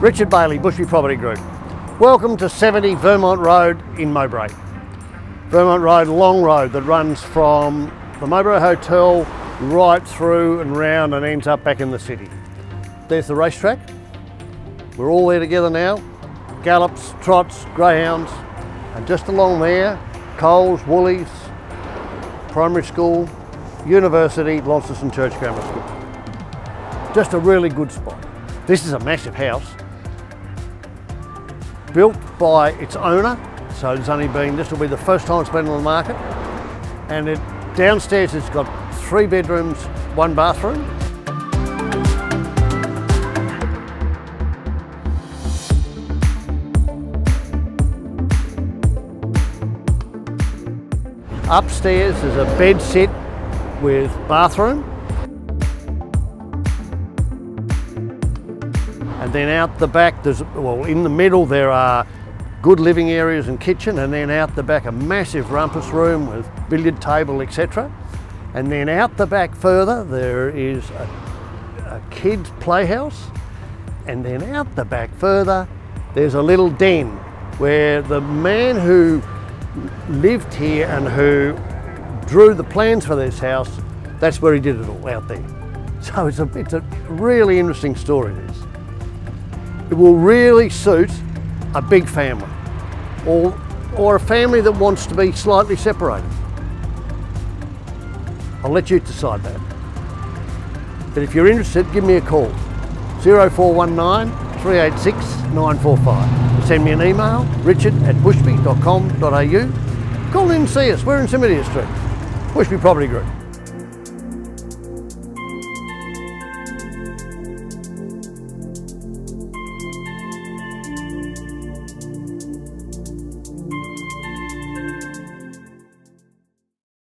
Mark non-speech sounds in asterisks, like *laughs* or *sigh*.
Richard Bailey, Bushby Property Group. Welcome to 70 Vermont Road in Mowbray. Vermont Road, long road that runs from the Mowbray Hotel right through and round and ends up back in the city. There's the racetrack. We're all there together now. Gallops, trots, greyhounds, and just along there, Coles, Woolies, Primary School, University, Launceston Church Grammar School. Just a really good spot. This is a massive house, built by its owner, so it's only been, this will be the first time it's been on the market. And it, downstairs it's got three bedrooms, one bathroom. Upstairs is a bed sit with bathroom. And then out the back, there's, well, in the middle there are good living areas and kitchen, and then out the back a massive rumpus room with billiard table, etc. And then out the back further, there is a, a kid's playhouse. And then out the back further, there's a little den where the man who lived here and who drew the plans for this house, that's where he did it all out there. *laughs* So it's a, it's a really interesting story, this. It will really suit a big family or, or a family that wants to be slightly separated. I'll let you decide that. But if you're interested, give me a call. 0419 386 945. Send me an email, richard at bushby.com.au. Call in and see us. We're in Cimitiere Street. Bushby Property Group.